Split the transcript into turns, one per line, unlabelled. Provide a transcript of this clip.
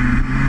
see.